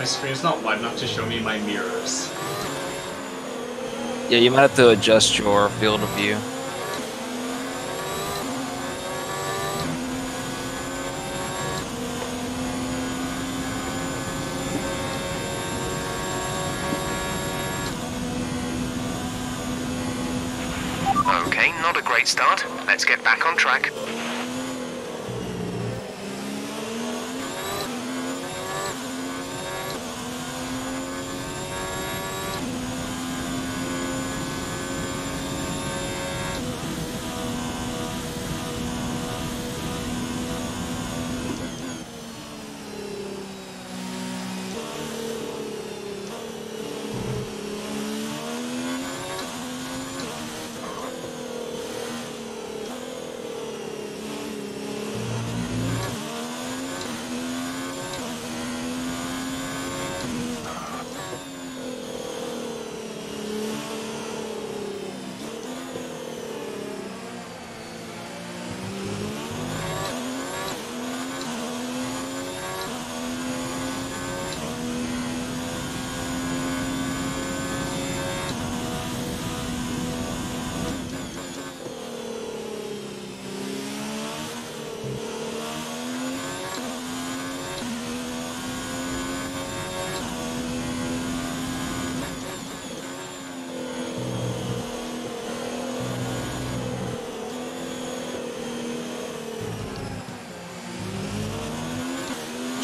My screen's not wide enough to show me my mirrors. Yeah, you might have to adjust your field of view. Okay, not a great start. Let's get back on track.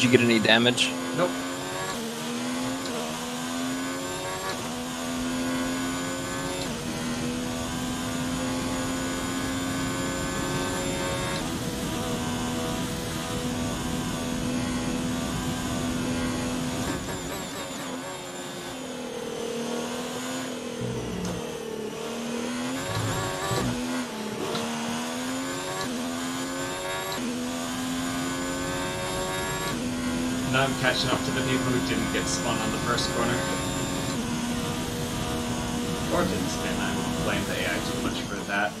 You get any damage? Nope. Now I'm catching up to the people get spun on the first corner. Or didn't spin, I won't blame the AI too much for that.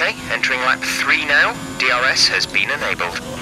Okay, entering lap 3 now. DRS has been enabled.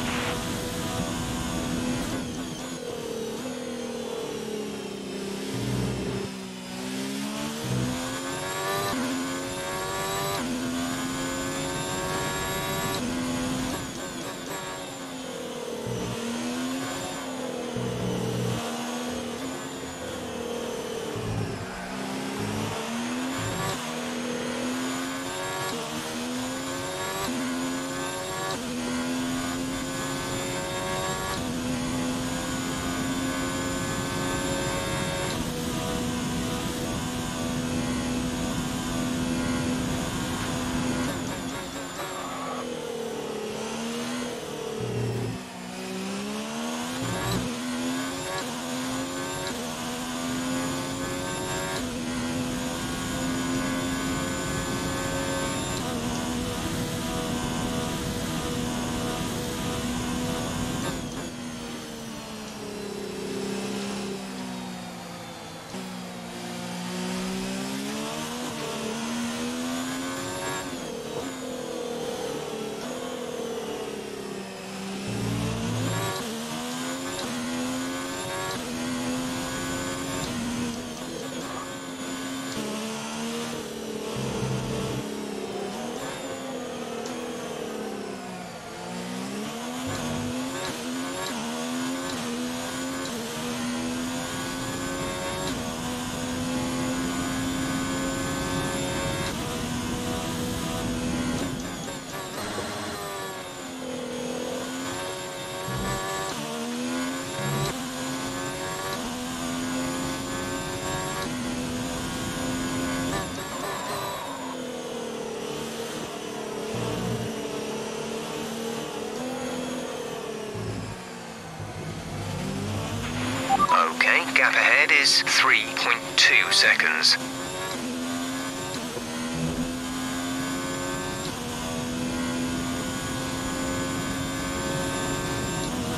Ahead is 3.2 seconds.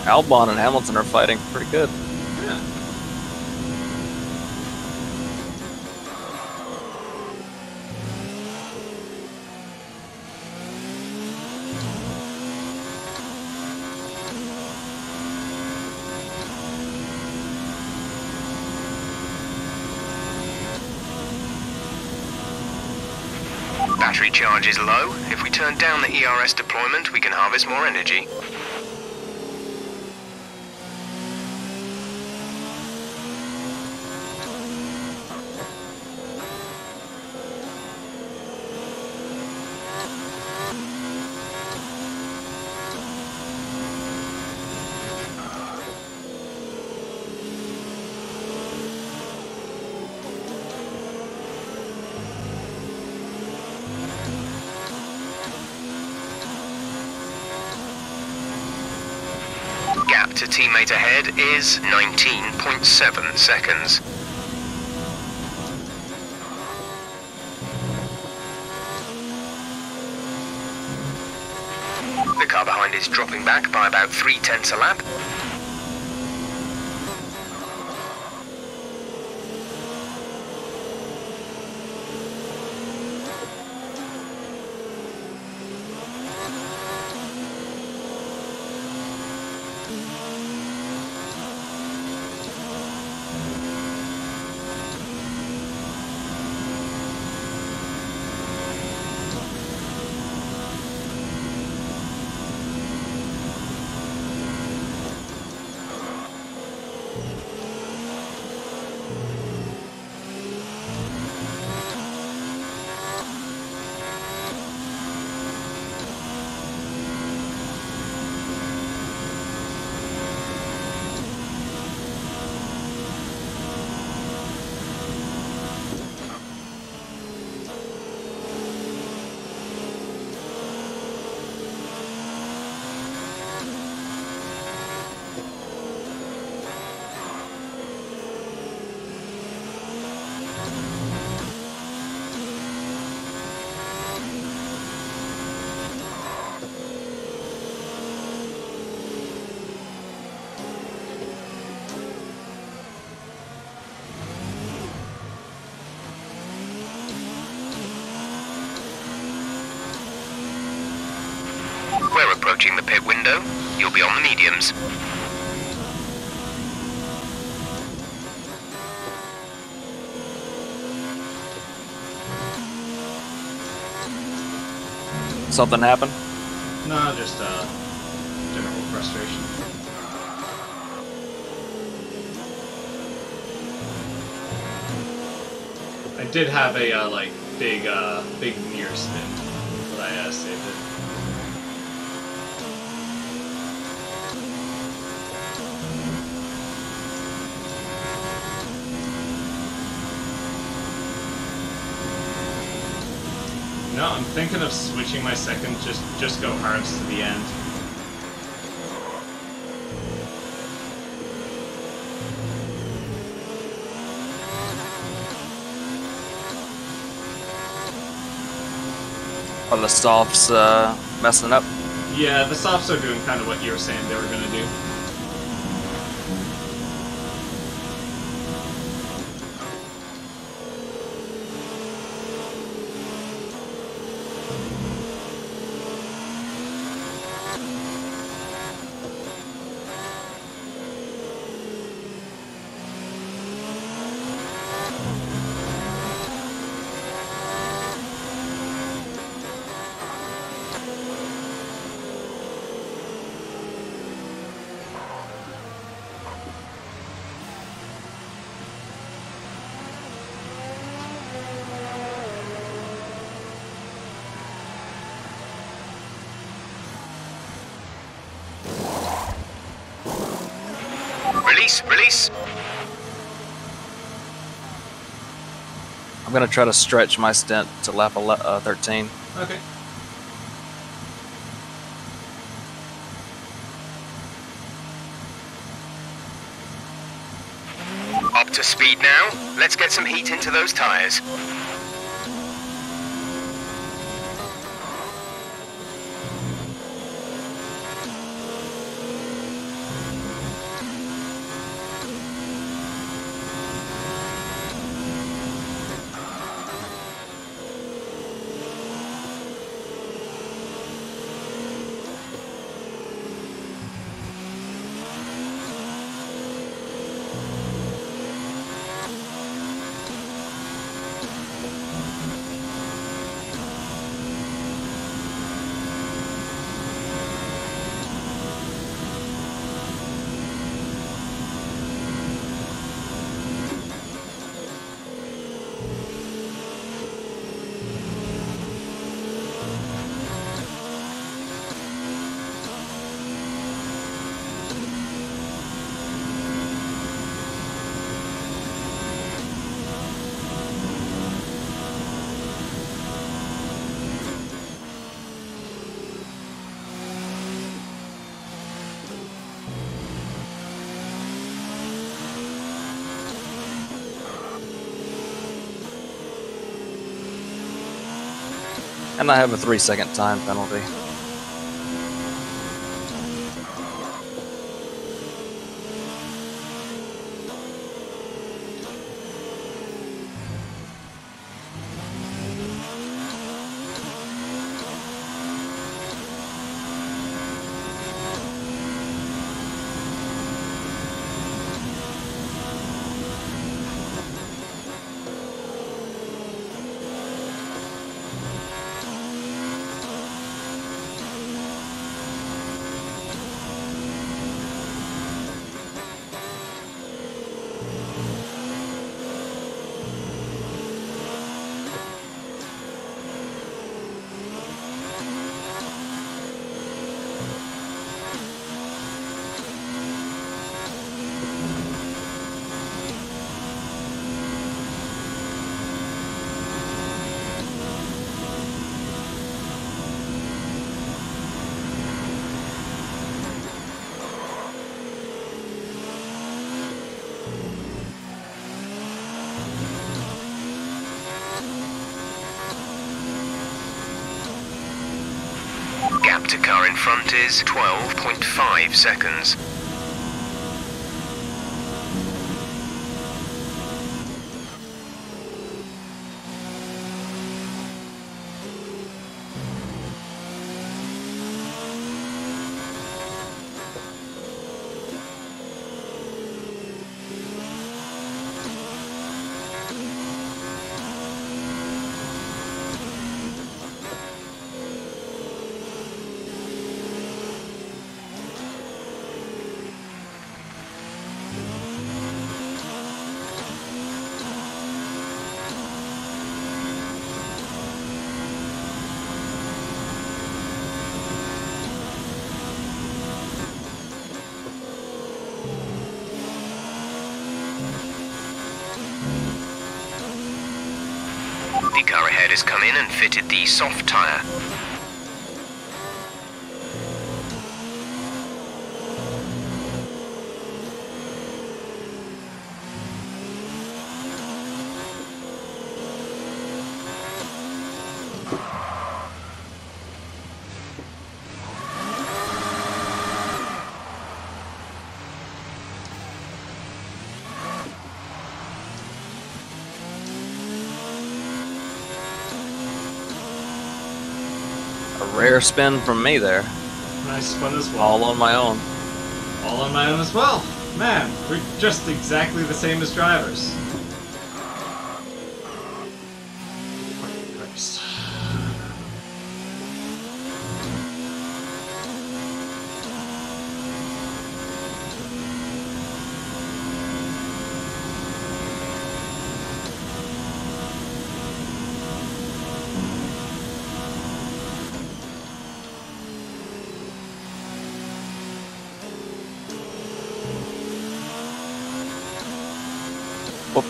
Albon and Hamilton are fighting pretty good. Battery charge is low. If we turn down the ERS deployment, we can harvest more energy. Gap to teammate ahead is 19.7 seconds. The car behind is dropping back by about three tenths a lap. We're approaching the pit window. You'll be on the mediums. Something happened? No, just uh, general frustration. I did have a uh, like big uh, big near spin, but I uh, saved it. No, I'm thinking of switching my second. Just just go hards to the end. Are the softs uh, messing up? Yeah, the softs are doing kind of what you were saying they were gonna do. I'm gonna try to stretch my stint to lap ele- uh, 13. Okay. Up to speed now. Let's get some heat into those tires. And I have a three second time penalty. Gap to car in front is 12.5 seconds. The car ahead has come in and fitted the soft tyre. Rare spin from me there. Nice spin as well. All on my own. All on my own as well. Man, we're just exactly the same as drivers.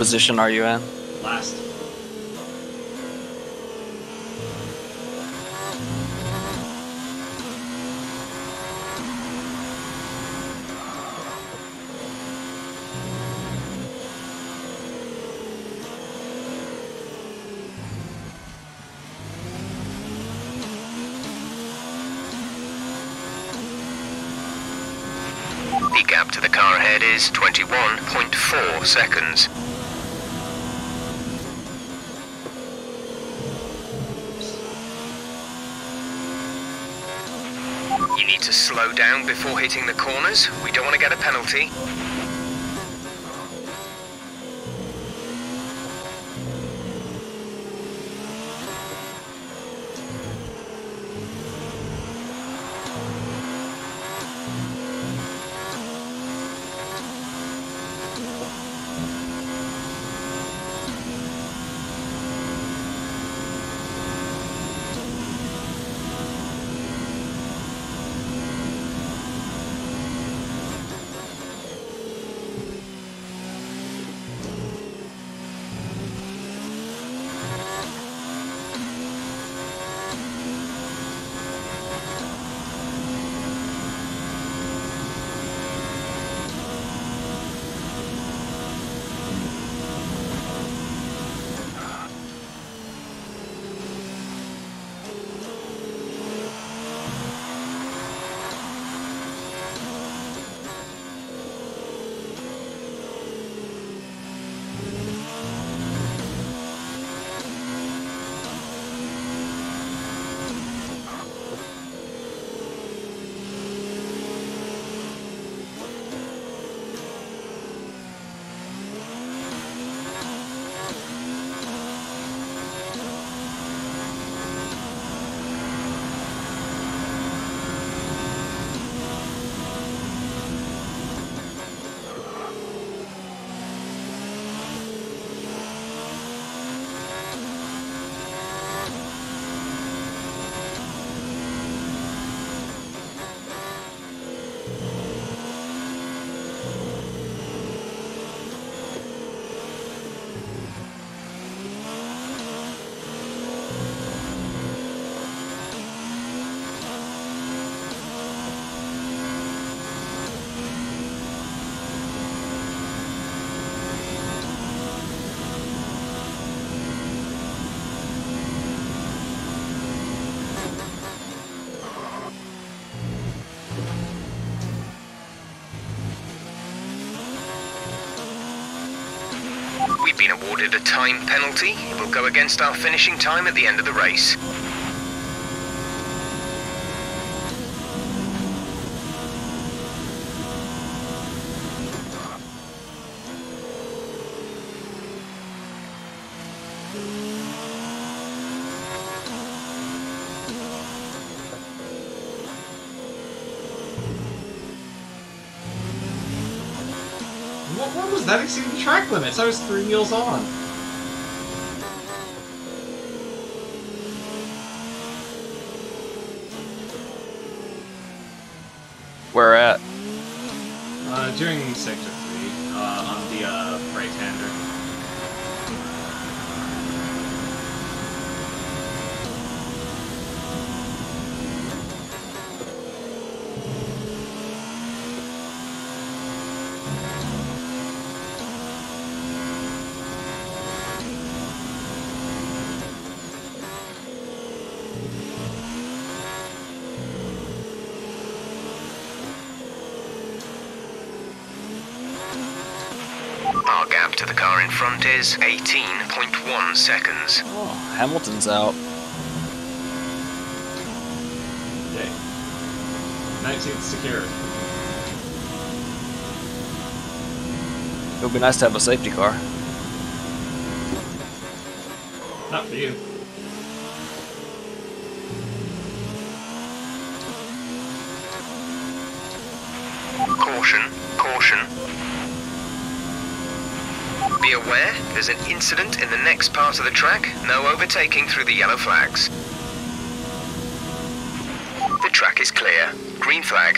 position are you in? Last. The gap to the car ahead is 21.4 seconds. Slow down before hitting the corners. We don't want to get a penalty. Awarded a time penalty. It will go against our finishing time at the end of the race what was that exceeding track limits? I was three wheels on. Where at? Uh, during sector three, uh, on the uh, right-hander. Our gap to the car in front is 18.1 seconds. Oh, Hamilton's out. Okay. 19th secure. It would be nice to have a safety car. Not for you. There's an incident in the next part of the track. No overtaking through the yellow flags. The track is clear. Green flag.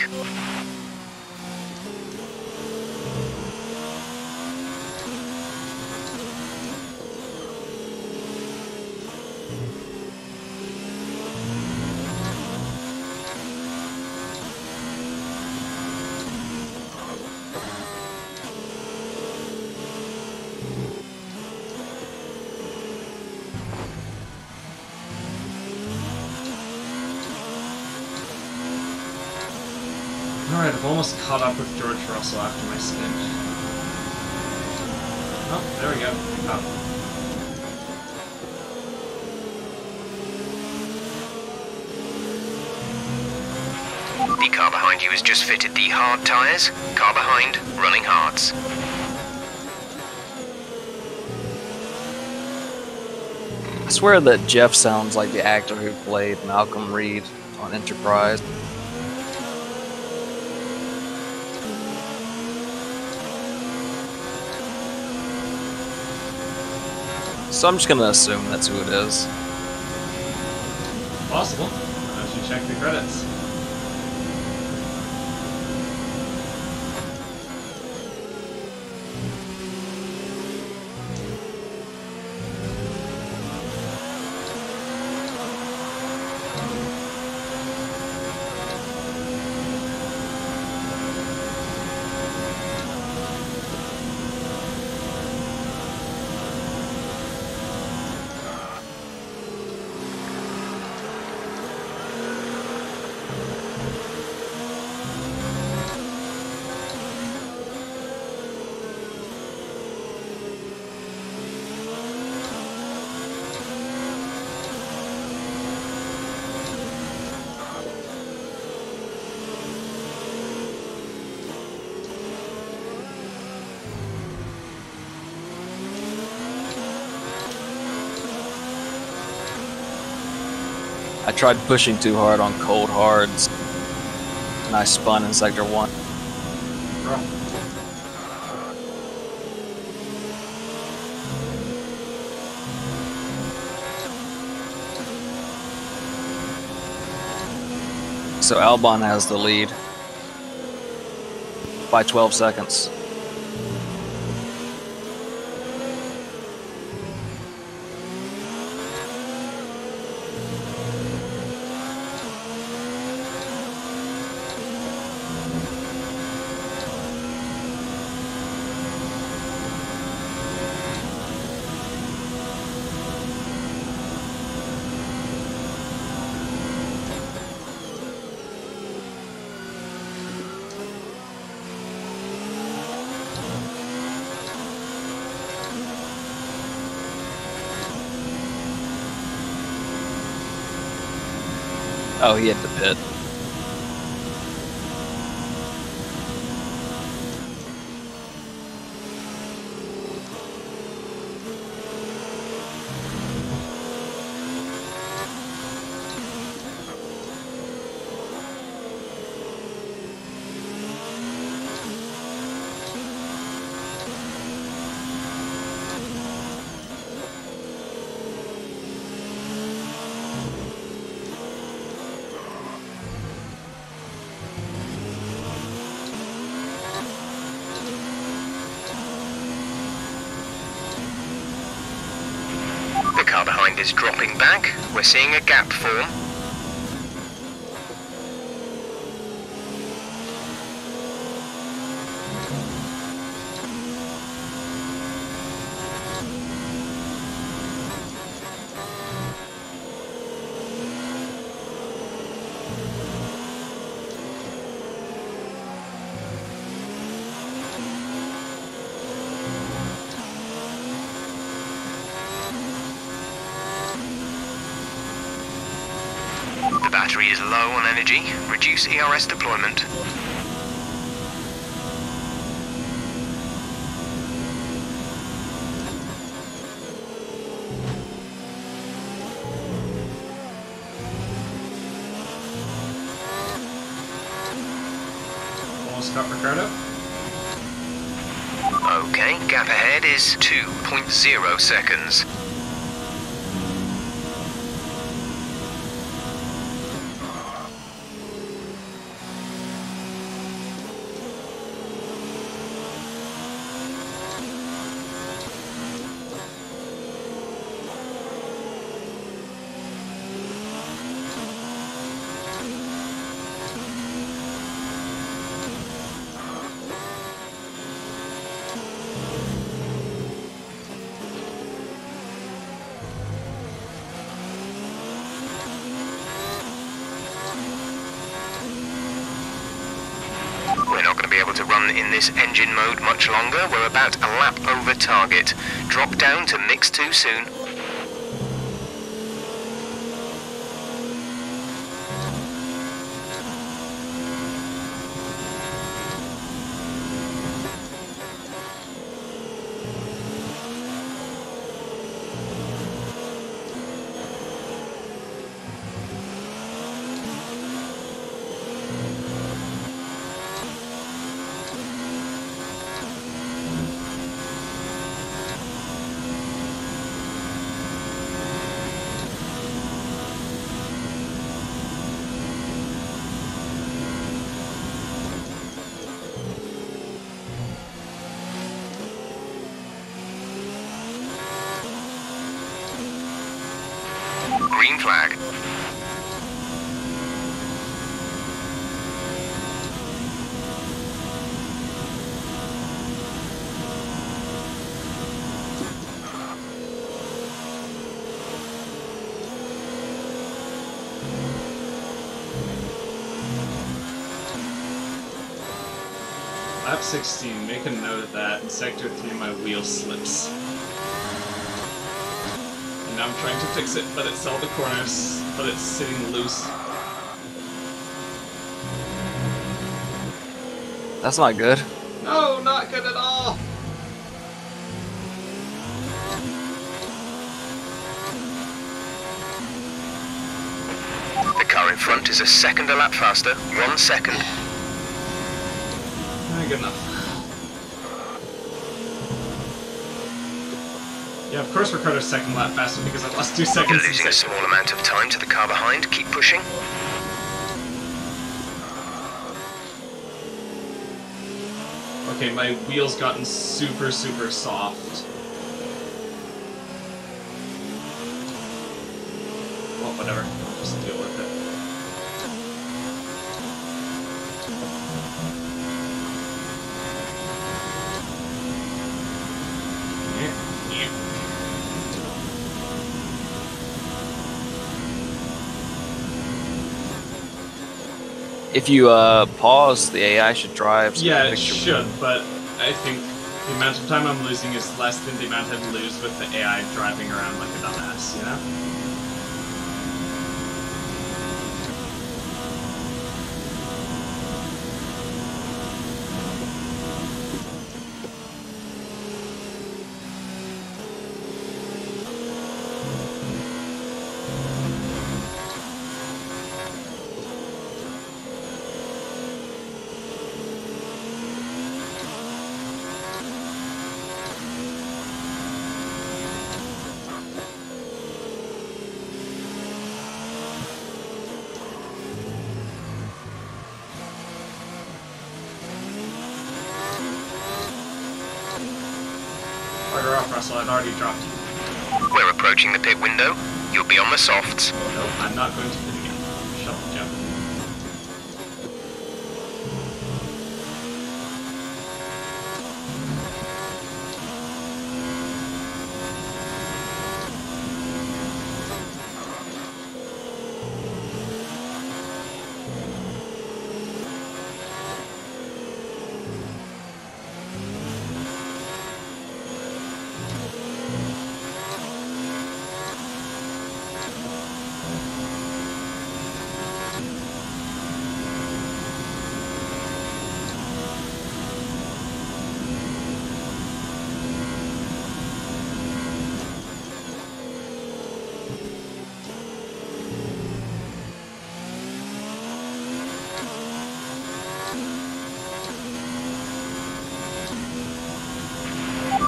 Almost caught up with George Russell after my spin. Oh, there we go. Oh. The car behind you has just fitted the hard tyres. Car behind, running hards. I swear that Jeff sounds like the actor who played Malcolm Reed on Enterprise. So I'm just gonna assume that's who it is. Possible. I should check the credits. Tried pushing too hard on cold hards, and I spun in sector one. So Albon has the lead by 12 seconds. Oh, he hit the pit. The car behind is dropping back. We're seeing a gap form. The battery is low on energy. ERS deployment. Almost got Ricciardo. Okay, gap ahead is 2.0 seconds. We're about a lap over target. Drop down to mix too soon. Green flag. Lap 16, make a note of that. In Sector 3, my wheel slips. And now I'm trying to fix it, but it's all the corners, but it's sitting loose. That's not good. No, not good at all! The car in front is a second a lap faster. One second. Not good enough. Of course Ricciardo's second lap faster because I lost two seconds. You're losing a small amount of time to the car behind. Keep pushing. Okay, my wheel's gotten super, super soft. If you uh, pause, the AI should drive. some Yeah, it should, but I think the amount of time I'm losing is less than the amount I'd lose with the AI driving around like a dumbass, you know? Bugger off, Russell. I'd already dropped. We're approaching the pit window. You'll be on the softs. Nope, I'm not going to pit again. Shut the jump.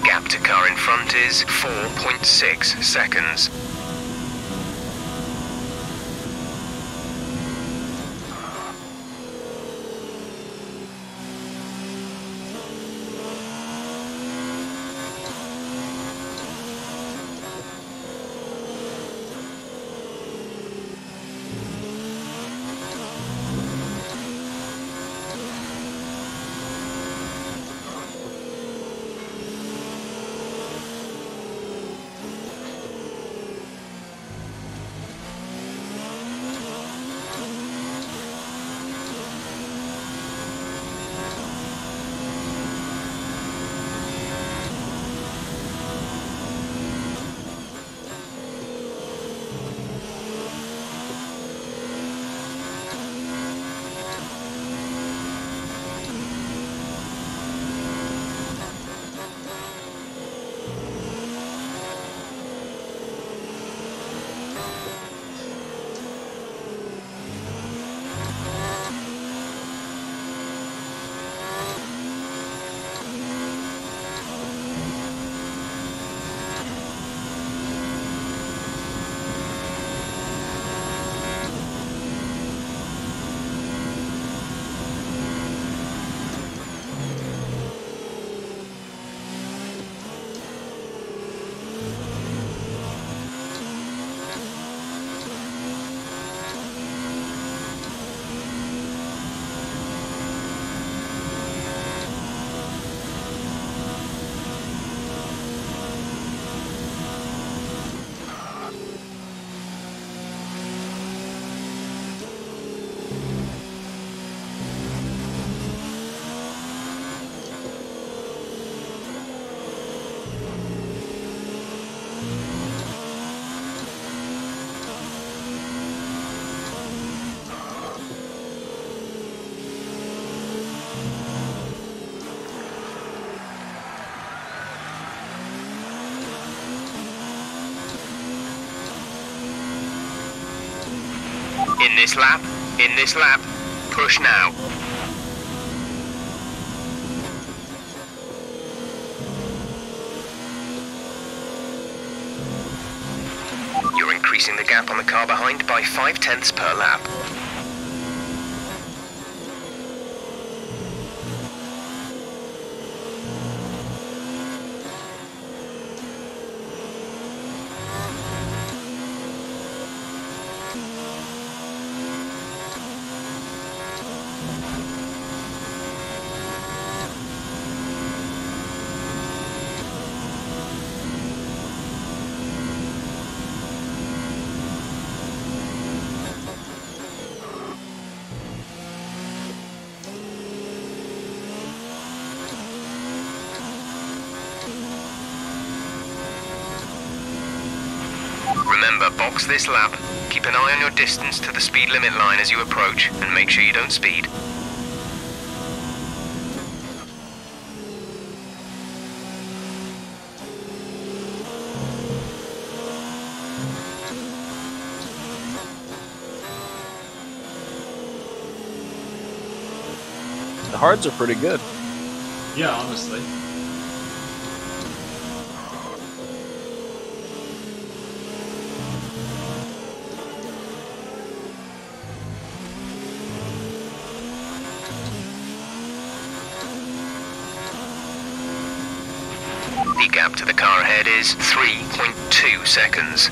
Gap to car in front is 4.6 seconds. In this lap, in this lap, push now. You're increasing the gap on the car behind by 5 tenths per lap. Remember, box this lap. Keep an eye on your distance to the speed limit line as you approach, and make sure you don't speed. The hards are pretty good. Yeah, honestly. 3.2 seconds.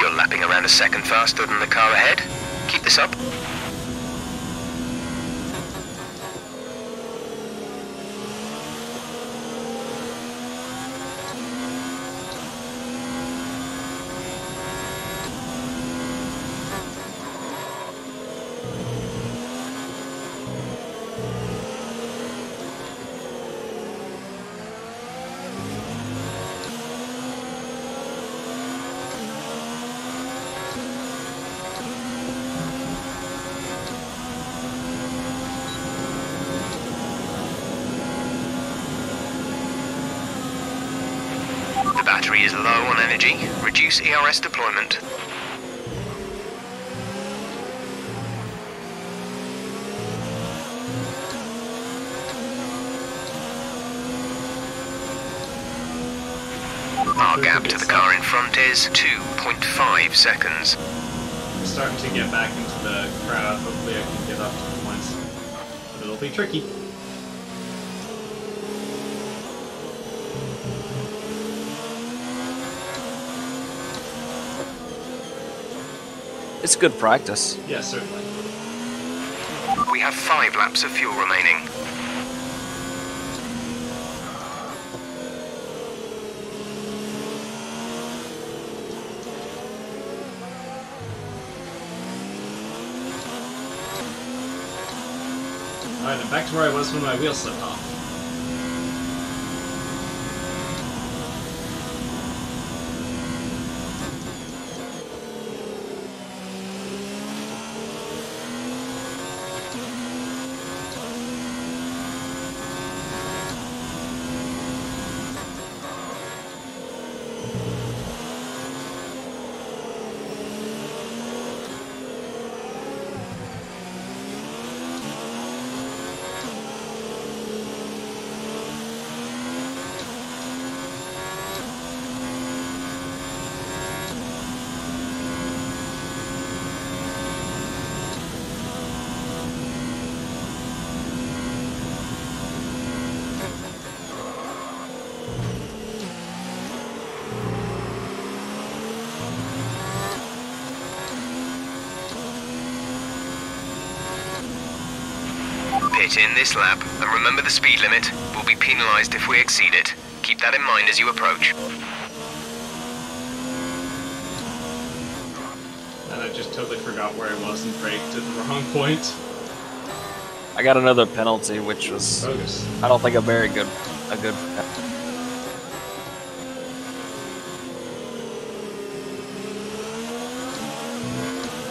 You're lapping around a second faster than the car ahead. Keep this up. The battery is low on energy. Reduce ERS deployment. Our gap to the car in front is 2.5 seconds. I'm starting to get back into the crowd. Hopefully I can get up to the points. But it'll be tricky. It's good practice. Yeah, certainly. We have five laps of fuel remaining. Alright, I'm back to where I was when my wheel slipped off. Pit in this lap, and remember the speed limit. We'll be penalised if we exceed it. Keep that in mind as you approach. And I just totally forgot where I was and braked at the wrong point. I got another penalty, which was Bogus. I don't think a very good a good.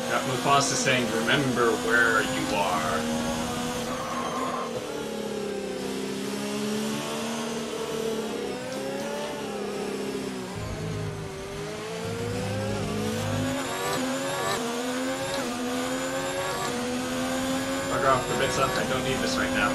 Got Mufasa saying, remember where you are. Off the bits up, I don't need this right now.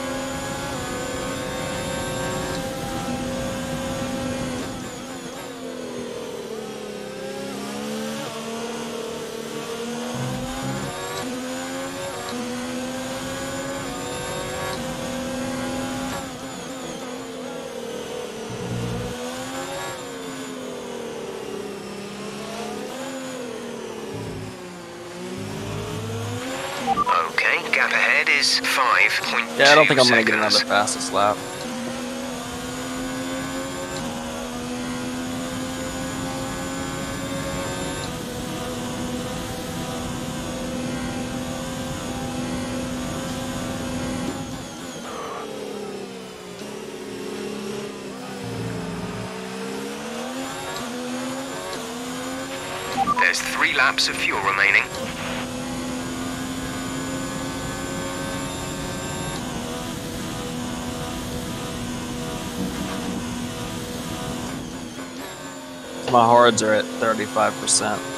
Okay, gap ahead is 5.2 Yeah, I don't think I'm gonna get another fastest lap. There's three laps of fuel remaining. My hards are at 35%.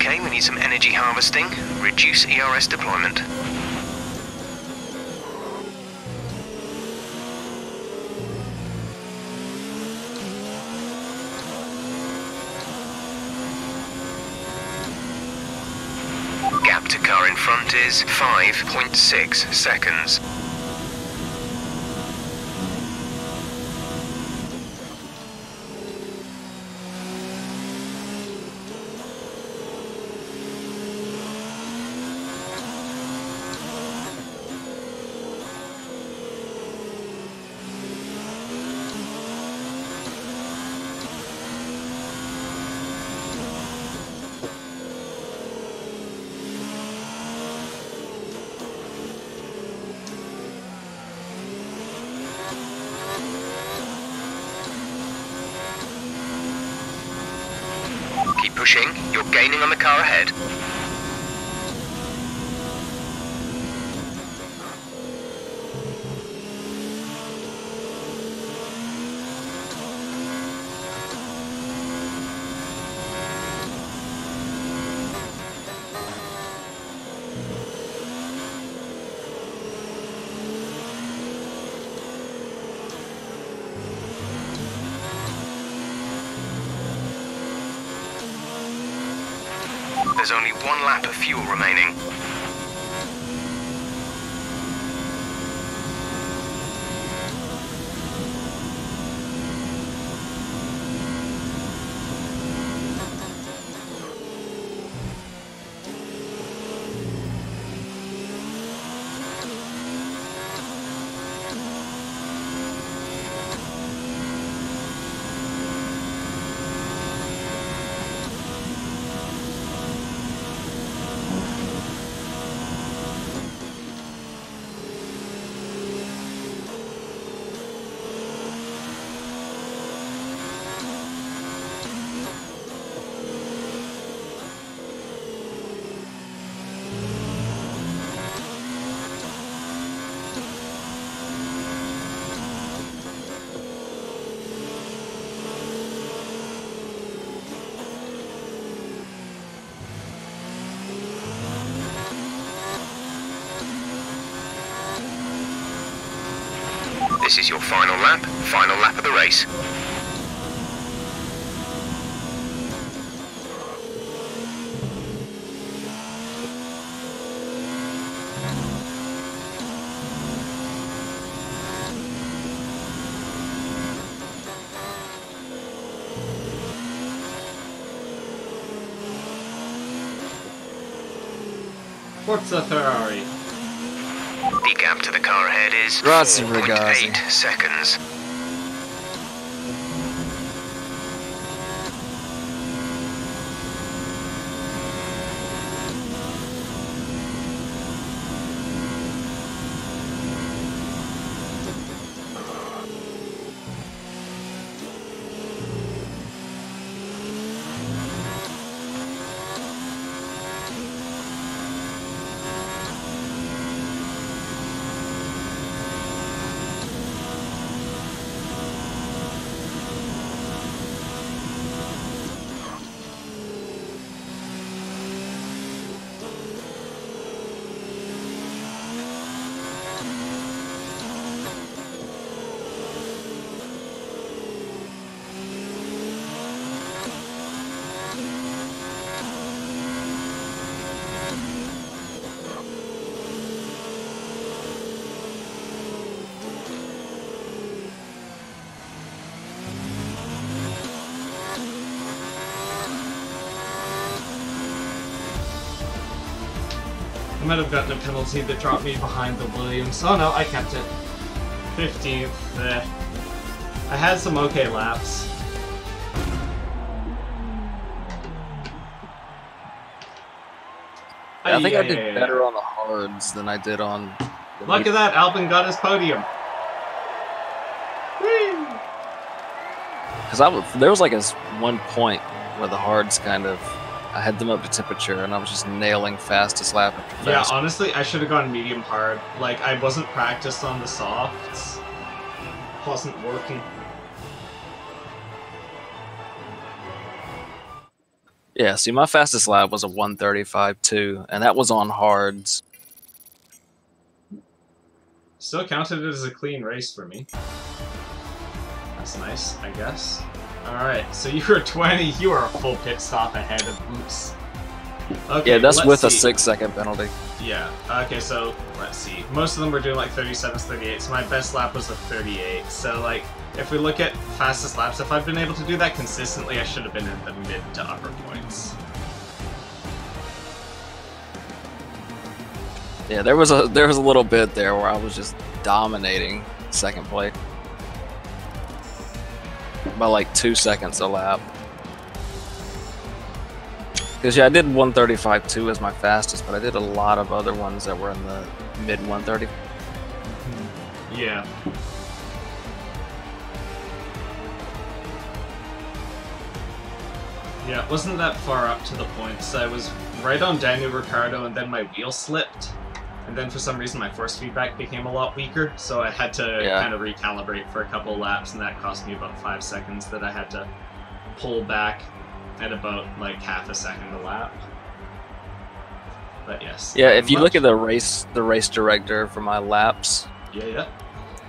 Okay, we need some energy harvesting. Reduce ERS deployment. Gap to car in front is 5.6 seconds. Keep pushing. You're gaining on the car ahead. There's only one lap of fuel remaining. This is your final lap, final lap of the race. Forza Ferrari. The gap to the car ahead is Grazie, 4.8 seconds. Might have gotten a penalty that dropped me behind the Williams. Oh no, I kept it. 15th. Eh. I had some okay laps. I think I did better on the hards than I did on. the Look at that, Albon got his podium. Because I was, there was like a s- one point where the hards kind of, I had them up to temperature and I was just nailing fastest lap after Yeah, honestly, I should have gone medium hard. Like, I wasn't practiced on the softs. Wasn't working. Yeah, see, my fastest lap was a 135.2, and that was on hards. Still counted it as a clean race for me. That's nice, I guess. Alright, so you were 20, you were a full pit stop ahead of Boots. Okay, yeah, that's with a six second penalty. Yeah, okay, so let's see. Most of them were doing like 37s, 38s. So my best lap was a 38. So, like, if we look at fastest laps, if I've been able to do that consistently, I should have been in the mid to upper points. Yeah, there was a there was a little bit there where I was just dominating second place by like two seconds a lap. Because yeah, I did 135.2 as my fastest, but I did a lot of other ones that were in the mid 130. Mm-hmm. Yeah. Yeah, it wasn't that far up to the points. I was right on Daniel Ricciardo, and then my wheel slipped. And then for some reason, my force feedback became a lot weaker, so I had to Yeah. kind of recalibrate for a couple laps, and that cost me about five seconds that I had to pull back at about like half a second a lap. But yes. Yeah, if you much- look at the race the race director for my laps, Yeah, yeah.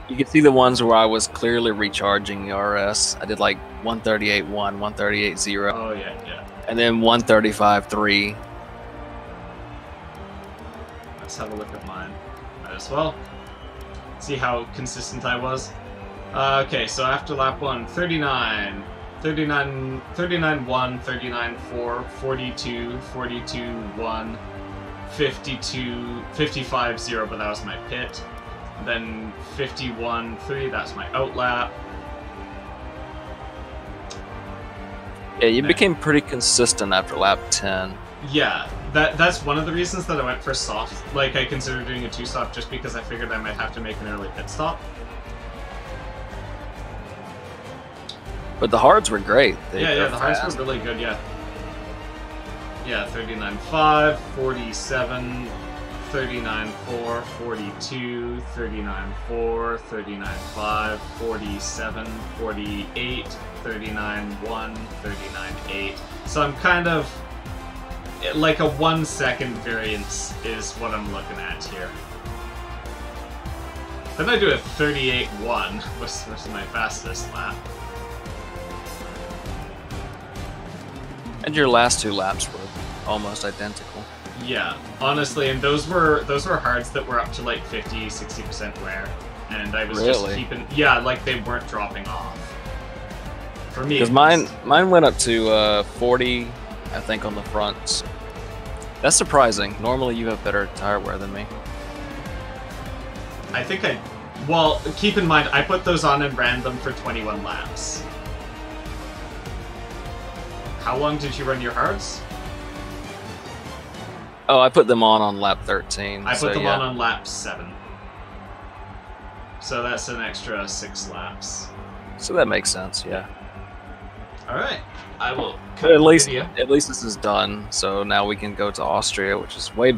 you can see the ones where I was clearly recharging the ERS. I did like 138.1, 138.0, Oh, yeah, yeah. and then 135.3. Let's have a look at mine. Might as well. See how consistent I was. Uh, okay, so after lap 1, 39, 39, 39 1, 39 4, 42, 42 1, 52, 55 0, but that was my pit. Then 51 3, that's my outlap. Yeah, you became pretty consistent after lap 10. Yeah, that that's one of the reasons that I went for soft. Like, I considered doing a two stop just because I figured I might have to make an early pit stop. But the hards were great. They, yeah, yeah, the fast. were really good, yeah. Yeah, 39.5, 47, 39.4, 42, 39.4, 39.5, 47, 48, 39.1, 39.8. So I'm kind of like a one second variance is what I'm looking at here. Then I do a 38-1, which was my fastest lap. And your last two laps were almost identical. Yeah, honestly, and those were those were hards that were up to like 50, 60% wear. And I was just keeping yeah, like they weren't dropping off. For me, Because mine, mine went up to uh, 40, I think, on the fronts. That's surprising. Normally, you have better tire wear than me. I think I. Well, keep in mind, I put those on and ran them for 21 laps. How long did you run your hards? Oh, I put them on on lap 13. I put so them yeah. on on lap 7. So that's an extra 6 laps. So that makes sense. Yeah. Alright, I will at least, at least this is done. So now we can go to Austria, which is way